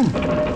Mm.